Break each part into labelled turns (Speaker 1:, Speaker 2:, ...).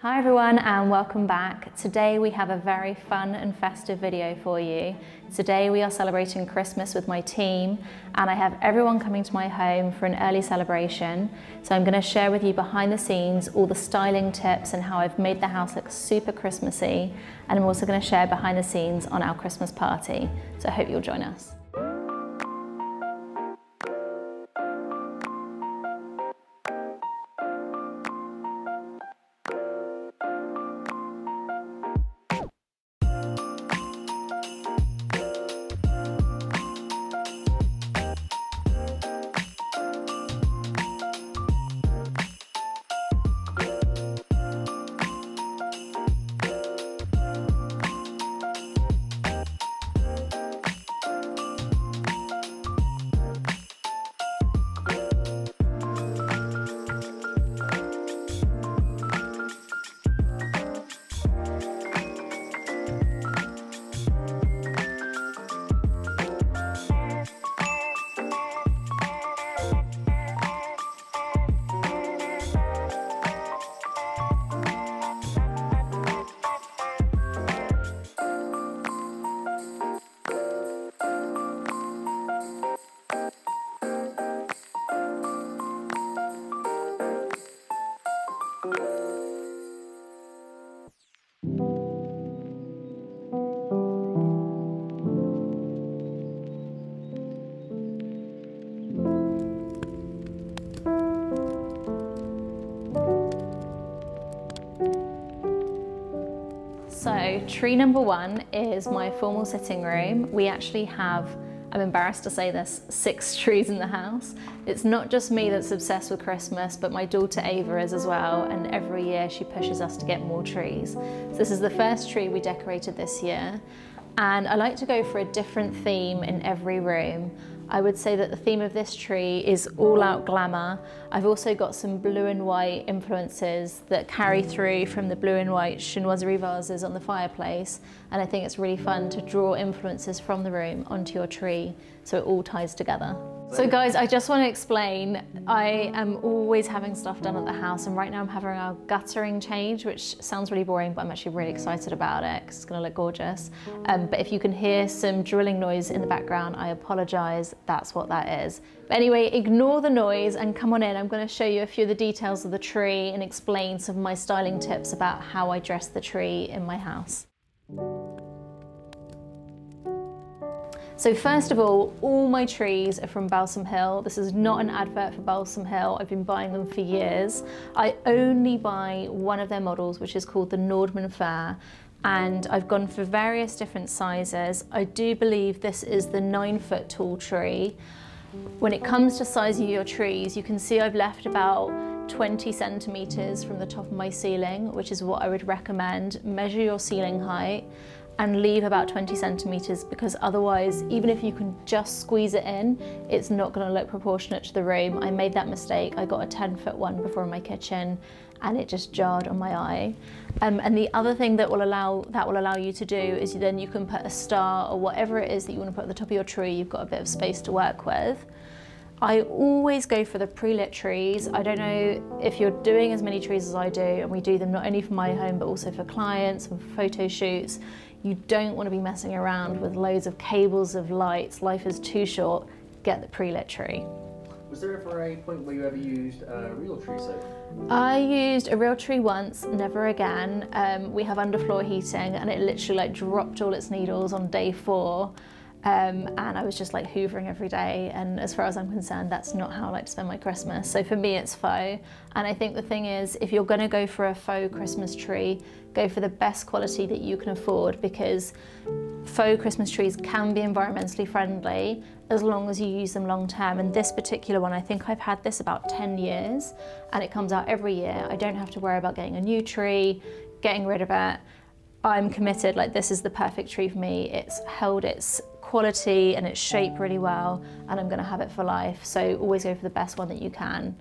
Speaker 1: Hi everyone and welcome back. Today we have a very fun and festive video for you. Today we are celebrating Christmas with my team and I have everyone coming to my home for an early celebration. So I'm to share with you behind the scenes all the styling tips and how I've made the house look super Christmassy and I'm also to share behind the scenes on our Christmas party. So I hope you'll join us. So tree number one is my formal sitting room. We actually have, I'm embarrassed to say this, six trees in the house. It's not just me that's obsessed with Christmas, but my daughter Ava is as well. And every year she pushes us to get more trees. So this is the first tree we decorated this year. And I like to go for a different theme in every room. I would say that the theme of this tree is all out glamour. I've also got some blue and white influences that carry through from the blue and white chinoiserie vases on the fireplace. And I think it's really fun to draw influences from the room onto your tree so it all ties together. So guys, I just want to explain, I am always having stuff done at the house and right now I'm having our guttering change, which sounds really boring, but I'm actually really excited about it because it's going to look gorgeous. Um, but if you can hear some drilling noise in the background, I apologize, that's what that is. But anyway, ignore the noise and come on in. I'm going to show you a few of the details of the tree and explain some of my styling tips about how I dress the tree in my house. So first of all, all my trees are from Balsam Hill. This is not an advert for Balsam Hill. I've been buying them for years. I only buy one of their models, which is called the Nordmann Fir. And I've gone for various different sizes. I do believe this is the nine foot tall tree. When it comes to sizing your trees, you can see I've left about 20 centimeters from the top of my ceiling, which is what I would recommend. Measure your ceiling height and leave about 20 centimeters because otherwise, even if you can just squeeze it in, it's not gonna look proportionate to the room. I made that mistake. I got a 10 foot one before in my kitchen and it just jarred on my eye. Um, and the other thing that will allow that will allow you to do is then you can put a star or whatever it is that you want to put at the top of your tree. You've got a bit of space to work with. I always go for the pre-lit trees. I don't know if you're doing as many trees as I do, and we do them not only for my home, but also for clients and for photo shoots. You don't want to be messing around with loads of cables of lights. Life is too short. Get the pre-lit tree.
Speaker 2: Was there ever a point where you ever used a real tree Soph?
Speaker 1: I used a real tree once, never again. Um, we have underfloor heating and it literally like dropped all its needles on day four. Um, and I was just like hoovering every day and as far as I'm concerned that's not how I like to spend my Christmas. So for me it's faux and I think the thing is if you're going to go for a faux Christmas tree go for the best quality that you can afford because faux Christmas trees can be environmentally friendly as long as you use them long term. And this particular one I think I've had this about 10 years and it comes out every year. I don't have to worry about getting a new tree getting rid of it. I'm committed like this is the perfect tree for me. It's held its quality and it's shaped really well and I'm going to have it for life. So always go for the best one that you can.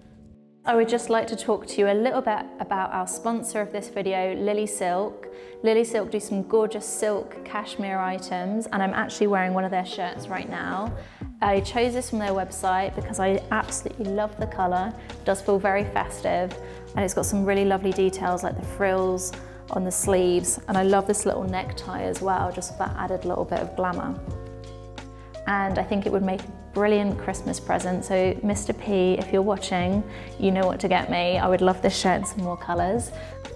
Speaker 1: I would just like to talk to you a little bit about our sponsor of this video, LILYSILK. Lily Silk do some gorgeous silk cashmere items and I'm actually wearing one of their shirts right now. I chose this from their website because I absolutely love the colour. It does feel very festive and it's got some really lovely details like the frills on the sleeves and I love this little necktie as well, just for that added little bit of glamour. And I think it would make a brilliant Christmas present. So Mr. P, if you're watching, you know what to get me. I would love this shirt in some more colours.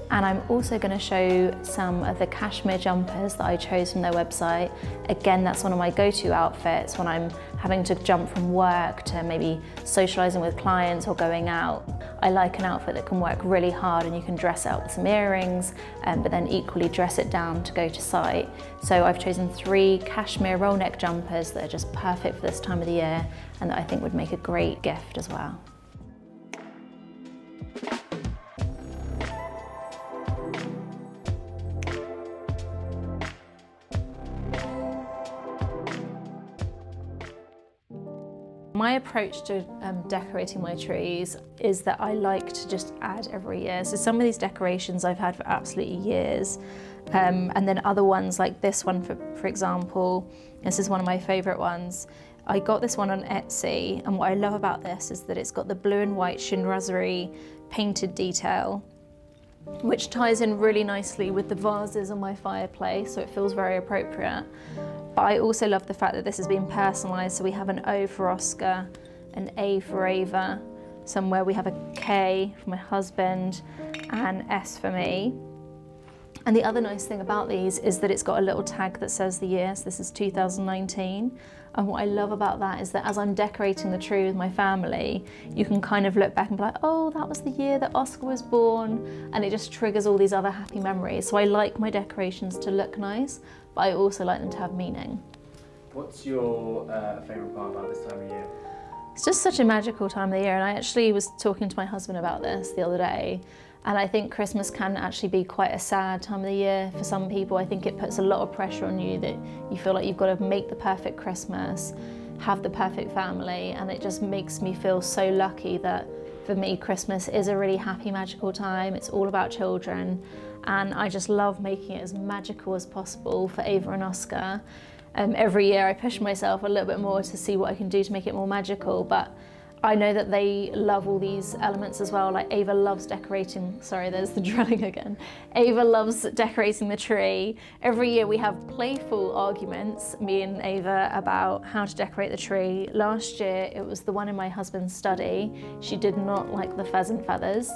Speaker 1: And I'm also to show some of the cashmere jumpers that I chose from their website. Again, that's one of my go-to outfits when I'm having to jump from work to maybe socialising with clients or going out. I like an outfit that can work really hard and you can dress it up with some earrings, um, but then equally dress it down to go to site. So I've chosen three cashmere roll neck jumpers that are just perfect for this time of the year and that I think would make a great gift as well. My approach to um, decorating my trees is that I like to just add every year. So some of these decorations I've had for absolutely years. Um, and then other ones like this one, for, for example, this is one of my favorite ones. I got this one on Etsy and what I love about this is that it's got the blue and white chinoiserie painted detail which ties in really nicely with the vases on my fireplace so it feels very appropriate. But I also love the fact that this has been personalised. So we have an O for Oscar, an A for Ava, somewhere we have a K for my husband, and S for me. And the other nice thing about these is that it's got a little tag that says the year, so this is 2019. And what I love about that is that as I'm decorating the tree with my family, you can kind of look back and be like, oh, that was the year that Oscar was born. And it just triggers all these other happy memories. So I like my decorations to look nice, but I also like them to have meaning.
Speaker 2: What's your uh, favourite part about this time of year?
Speaker 1: It's just such a magical time of the year, and I actually was talking to my husband about this the other day. And I think Christmas can actually be quite a sad time of the year for some people. I think it puts a lot of pressure on you that you feel like you've got to make the perfect Christmas, have the perfect family, and it just makes me feel so lucky that for me, Christmas is a really happy, magical time. It's all about children, and I just love making it as magical as possible for Ava and Oscar. Um, every year I push myself a little bit more to see what I can do to make it more magical, but I know that they love all these elements as well. Like Ava loves decorating, sorry, there's the drilling again. Ava loves decorating the tree. Every year we have playful arguments, me and Ava, about how to decorate the tree. Last year it was the one in my husband's study. She did not like the pheasant feathers,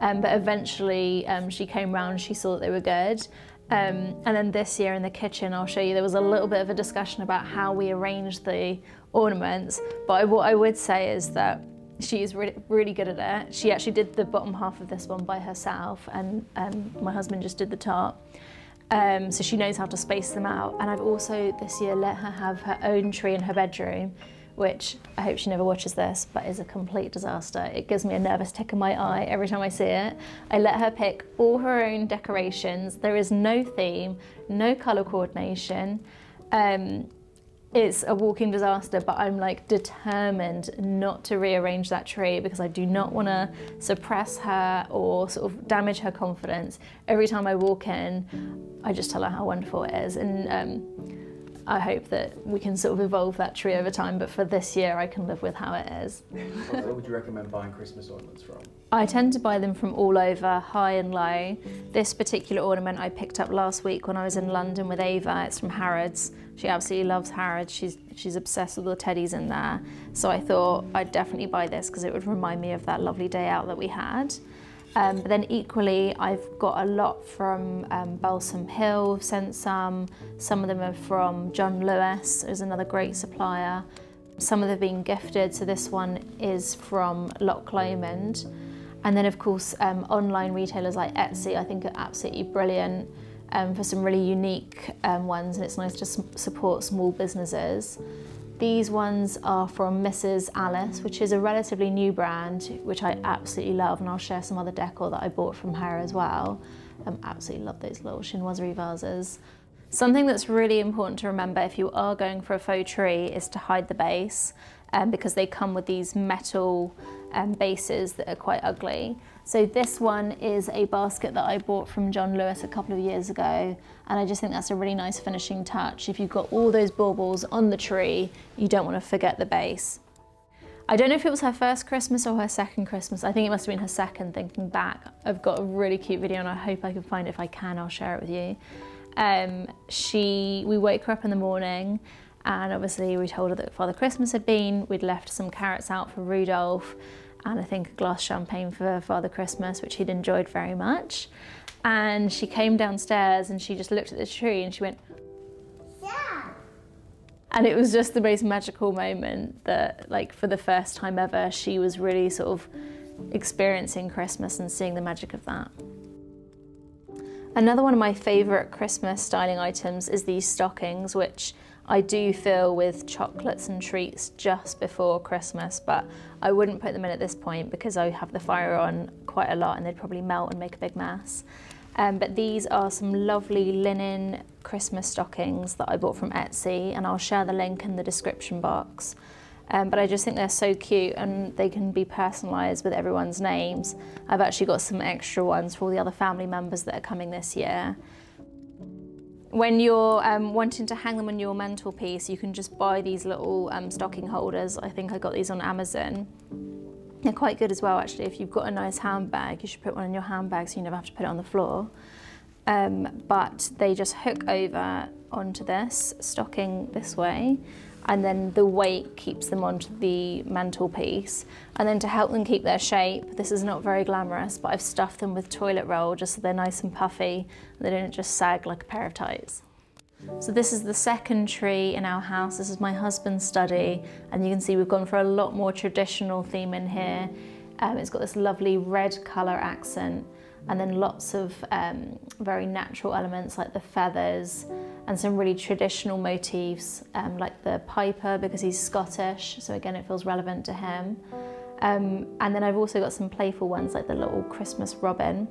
Speaker 1: um, but eventually um, she came round, she saw that they were good. Um, and then this year in the kitchen, I'll show you, there was a little bit of a discussion about how we arranged the ornaments. But what I would say is that she is really, really good at it. She actually did the bottom half of this one by herself and um, my husband just did the top. Um, so she knows how to space them out. And I've also this year let her have her own tree in her bedroom which I hope she never watches this, but is a complete disaster. It gives me a nervous tick in my eye every time I see it. I let her pick all her own decorations. There is no theme, no colour coordination. Um, it's a walking disaster, but I'm like determined not to rearrange that tree because I do not want to suppress her or sort of damage her confidence. Every time I walk in, I just tell her how wonderful it is. And um, I hope that we can sort of evolve that tree over time, but for this year I can live with how it is.
Speaker 2: Where would you recommend buying Christmas ornaments from?
Speaker 1: I tend to buy them from all over, high and low. This particular ornament I picked up last week when I was in London with Ava. It's from Harrods. She absolutely loves Harrods. She's, she's obsessed with the teddies in there. So I thought I'd definitely buy this because it would remind me of that lovely day out that we had. Um, but then equally, I've got a lot from um, Balsam Hill, sent some. Some of them are from John Lewis, who's another great supplier. Some of them have been gifted, so this one is from Loch Lomond. And then of course, um, online retailers like Etsy, I think are absolutely brilliant um, for some really unique um, ones, and it's nice to support small businesses. These ones are from Mrs. Alice, which is a relatively new brand, which I absolutely love, and I'll share some other decor that I bought from her as well. I absolutely love those little chinoiserie vases. Something that's really important to remember if you are going for a faux tree is to hide the base um, because they come with these metal um, bases that are quite ugly. So this one is a basket that I bought from John Lewis a couple of years ago and I just think that's a really nice finishing touch. If you've got all those baubles on the tree, you don't want to forget the base. I don't know if it was her first Christmas or her second Christmas. I think it must have been her second thinking back. I've got a really cute video and I hope I can find it. If I can, I'll share it with you. Um, she, we woke her up in the morning and obviously we told her that Father Christmas had been. We'd left some carrots out for Rudolph and I think a glass champagne for Father Christmas, which he'd enjoyed very much. And she came downstairs and she just looked at the tree and she went, yeah. And it was just the most magical moment that, like, for the first time ever, she was really sort of experiencing Christmas and seeing the magic of that. Another one of my favourite Christmas styling items is these stockings, which I do fill with chocolates and treats just before Christmas, but I wouldn't put them in at this point because I have the fire on quite a lot and they'd probably melt and make a big mess. Um, but these are some lovely linen Christmas stockings that I bought from Etsy and I'll share the link in the description box. Um, but I just think they're so cute and they can be personalised with everyone's names. I've actually got some extra ones for all the other family members that are coming this year. When you're um, wanting to hang them on your mantelpiece, you can just buy these little um, stocking holders. I think I got these on Amazon. They're quite good as well, actually. If you've got a nice handbag, you should put one in your handbag so you never have to put it on the floor. Um, but they just hook over onto this, stocking this way, and then the weight keeps them onto the mantelpiece. And then to help them keep their shape, this is not very glamorous, but I've stuffed them with toilet roll just so they're nice and puffy and they don't just sag like a pair of tights. So this is the second tree in our house. This is my husband's study, and you can see we've gone for a lot more traditional theme in here. Um, it's got this lovely red colour accent, and then lots of um, very natural elements like the feathers, and some really traditional motifs um, like the piper because he's Scottish, so again it feels relevant to him. Um, and then I've also got some playful ones like the little Christmas robin.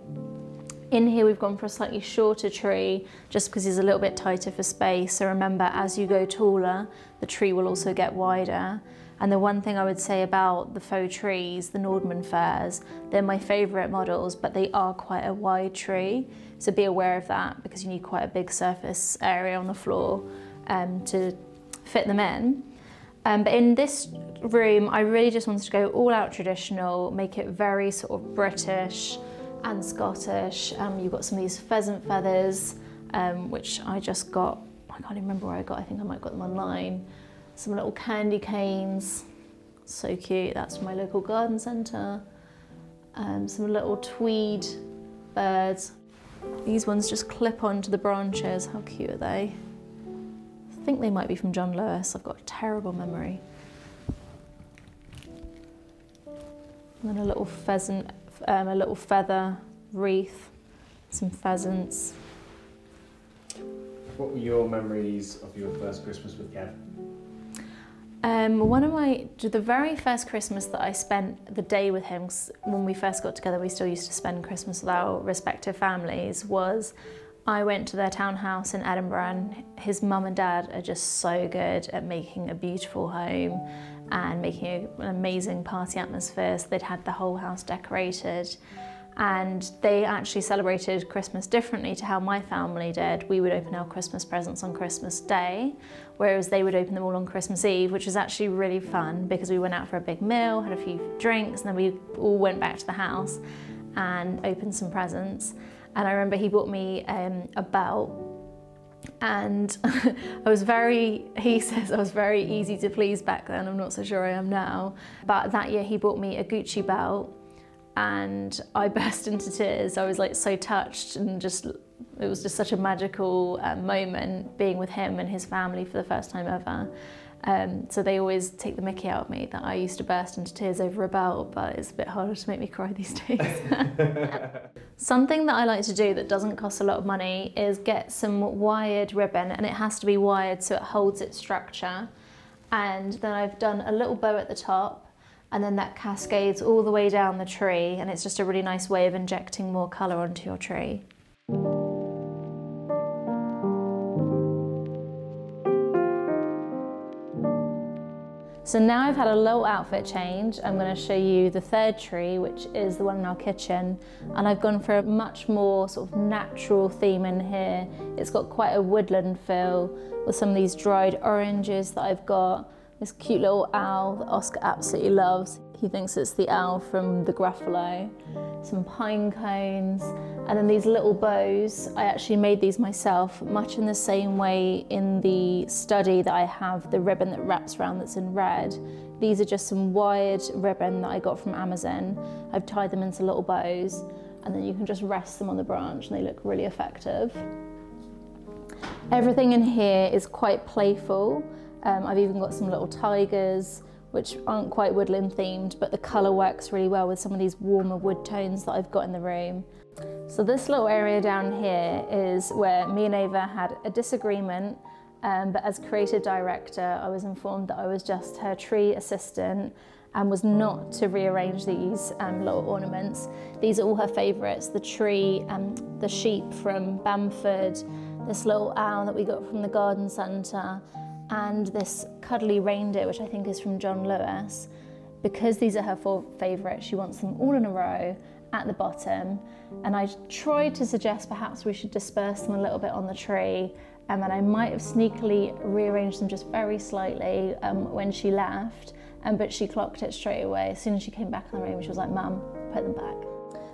Speaker 1: In here we've gone for a slightly shorter tree just because he's a little bit tighter for space. So remember, as you go taller, the tree will also get wider. And the one thing I would say about the faux trees, the Nordmann firs, they're my favourite models, but they are quite a wide tree. So be aware of that because you need quite a big surface area on the floor um, to fit them in. Um, but in this room, I really just wanted to go all out traditional, make it very sort of British and Scottish. Um, you've got some of these pheasant feathers, um, which I just got, I can't even remember where I got, I think I might have got them online some little candy canes, so cute, that's from my local garden centre. Um, some little tweed birds. These ones just clip onto the branches, how cute are they? I think they might be from John Lewis, I've got a terrible memory. And then a little pheasant, um, a little feather wreath, some pheasants.
Speaker 2: What were your memories of your first Christmas with Kev?
Speaker 1: Um, one of my, the very first Christmas that I spent the day with him, when we first got together, we still used to spend Christmas with our respective families, was I went to their townhouse in Edinburgh and his mum and dad are just so good at making a beautiful home and making an amazing party atmosphere. So they'd had the whole house decorated and they actually celebrated Christmas differently to how my family did. We would open our Christmas presents on Christmas Day, whereas they would open them all on Christmas Eve, which was actually really fun because we went out for a big meal, had a few drinks, and then we all went back to the house and opened some presents. And I remember he bought me um, a belt and I was very, he says I was very easy to please back then, I'm not so sure I am now. But that year he bought me a Gucci belt and I burst into tears. I was like so touched and just, it was just such a magical um, moment being with him and his family for the first time ever. Um, so they always take the mickey out of me that I used to burst into tears over a belt, but it's a bit harder to make me cry these days. Something that I like to do that doesn't cost a lot of money is get some wired ribbon and it has to be wired so it holds its structure. And then I've done a little bow at the top and then that cascades all the way down the tree and it's just a really nice way of injecting more colour onto your tree. So now I've had a little outfit change, I'm going to show you the third tree, which is the one in our kitchen. And I've gone for a much more sort of natural theme in here. It's got quite a woodland feel with some of these dried oranges that I've got. This cute little owl that Oscar absolutely loves. He thinks it's the owl from the Gruffalo. Some pine cones, and then these little bows. I actually made these myself, much in the same way in the study that I have the ribbon that wraps around that's in red. These are just some wired ribbon that I got from Amazon. I've tied them into little bows, and then you can just rest them on the branch and they look really effective. Everything in here is quite playful. Um, I've even got some little tigers, which aren't quite woodland themed, but the colour works really well with some of these warmer wood tones that I've got in the room. So this little area down here is where me and Ava had a disagreement, um, but as creative director, I was informed that I was just her tree assistant and was not to rearrange these um, little ornaments. These are all her favourites, the tree, um, the sheep from Bamford, this little owl that we got from the garden centre, and this cuddly reindeer, which I think is from John Lewis. Because these are her four favourites, she wants them all in a row at the bottom. And I tried to suggest perhaps we should disperse them a little bit on the tree and then I might have sneakily rearranged them just very slightly um, when she left. Um, but she clocked it straight away. As soon as she came back in the room, she was like, Mum, put them back.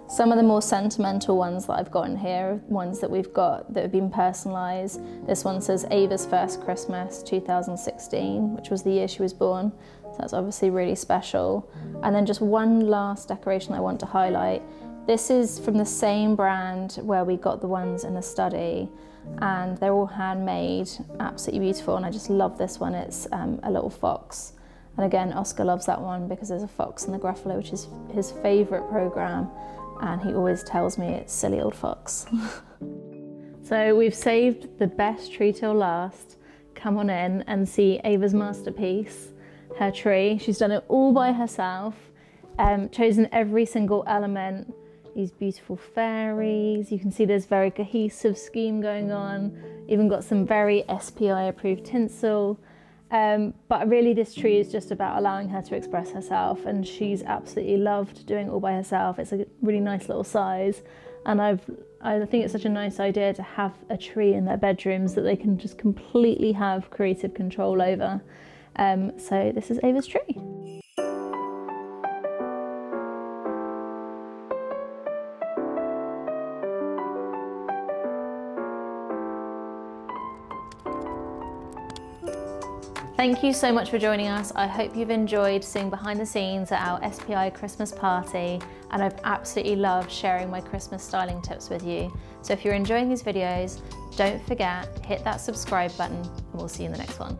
Speaker 1: Some of the more sentimental ones that I've got in here, ones that we've got that have been personalised. This one says Ava's first Christmas 2016, which was the year she was born. So that's obviously really special. And then just one last decoration I want to highlight. This is from the same brand where we got the ones in the study and they're all handmade, absolutely beautiful. And I just love this one. It's um, a little fox. And again, Oscar loves that one because there's a fox in the Gruffalo, which is his favourite programme and he always tells me it's silly old fox. so we've saved the best tree till last. Come on in and see Ava's masterpiece, her tree. She's done it all by herself, um, chosen every single element, these beautiful fairies. You can see there's very cohesive scheme going on. Even got some very SPI approved tinsel. Um, but really, this tree is just about allowing her to express herself, and she's absolutely loved doing it all by herself. It's a really nice little size, and I've I think it's such a nice idea to have a tree in their bedrooms that they can just completely have creative control over. Um, so this is Ava's tree. Thank you so much for joining us. I hope you've enjoyed seeing behind the scenes at our SPI Christmas party and I've absolutely loved sharing my Christmas styling tips with you. So if you're enjoying these videos, don't forget, hit that subscribe button and we'll see you in the next one.